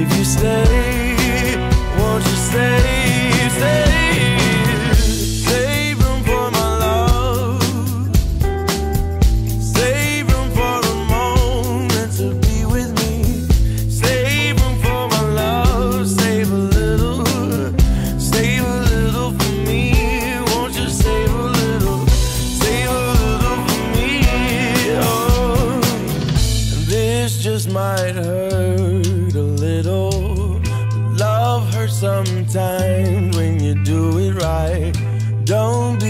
if you stay, won't you stay, stay? Save room for my love. Save room for a moment to be with me. Save room for my love. Save a little. Save a little for me. Won't you save a little? Save a little for me. Oh, this just might hurt. time when you do it right. Don't be